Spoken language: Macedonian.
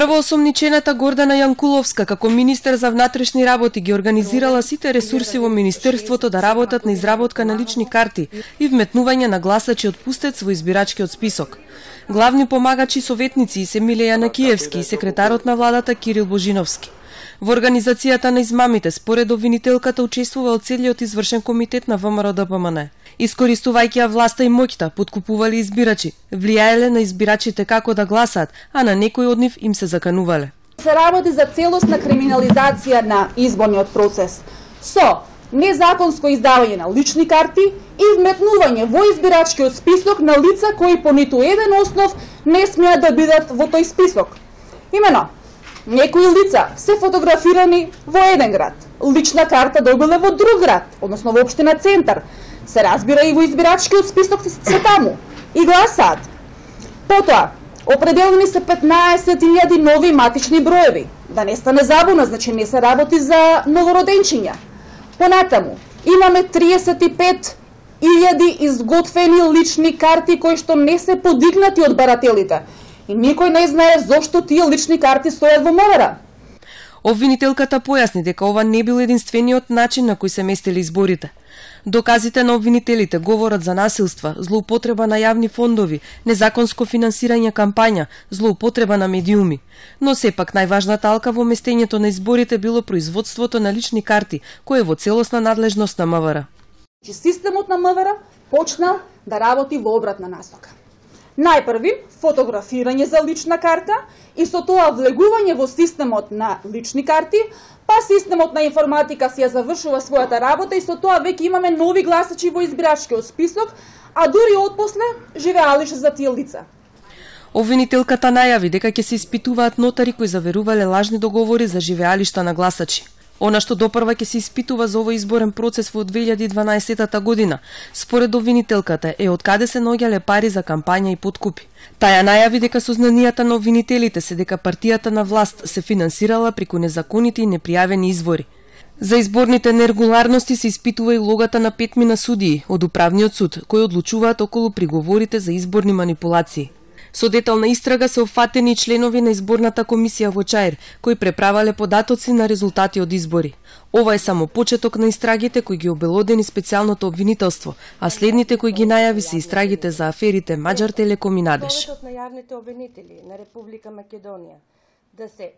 Прво осомничената Гордана Јанкуловска како министер за внатрешни работи ги организирала сите ресурси во министерството да работат на изработка на лични карти и вметнување на гласачи од пустец во избирачкиот список. Главни помагачи советници се Милеја Накиевски и секретарот на владата Кирил Божиновски. Во организацијата на измамите, според обвинителката, учествувал целиот извршен комитет на ВМРО да ДПМН. Искористувајќи ја власта и моќта, подкупувале избирачи, влијаеле на избирачите како да гласаат, а на некои од нив им се заканувале. Се работи за целосна криминализација на изборниот процес со незаконско издавање на лични карти и вметнување во избирачкиот список на лица кои по ниту еден основ не смеат да бидат во тој список. Имено, некои лица се фотографирани во еден град, лична карта добиле во друг град, односно во општина Центар, се разбира и во избирачкиот список се таму и гласаат. Потоа, определени се 15.000 нови матични броеви. Да не стане забуна, значи не се работи за новороденчиња. Понатаму, имаме 35 илјади изготвени лични карти кои што не се подигнати од барателите. И никој не знае зошто тие лични карти стојат во МВР. Обвинителката појасни дека ова не бил единствениот начин на кој се местели изборите. Доказите на обвинителите говорат за насилства, злоупотреба на јавни фондови, незаконско финансирање кампања, злоупотреба на медиуми. Но сепак најважната алка во местењето на изборите било производството на лични карти, кој е во целосна надлежност на МВР. Системот на МВР почнал да работи во обратна насока. Најпрви, фотографирање за лична карта и со тоа влегување во системот на лични карти, па системот на информатика си ја завршува својата работа и со тоа веќе имаме нови гласачи во избирачкиот список, а дури отпосле живеалише за тие лица. Обвинителката најави дека ќе се испитуваат нотари кои заверувале лажни договори за живеалишта на гласачи. Она што допрва ќе се испитува за овој изборен процес во 2012 година, според обвинителката, е од каде се наоѓале пари за кампања и подкупи. Таја најави дека сознанијата на обвинителите се дека партијата на власт се финансирала преку незаконити и непријавени извори. За изборните нерегуларности се испитува и логата на петмина судии од управниот суд, кои одлучуваат околу приговорите за изборни манипулации. Со детална истрага се офатени членови на изборната комисија во Чаир, кои преправале податоци на резултати од избори. Ова е само почеток на истрагите кои ги обелодени специјалното обвинителство, а следните кои ги најави се истрагите за аферите Маджар Телеком и Надеж. на јавните обвинители на Република Македонија да се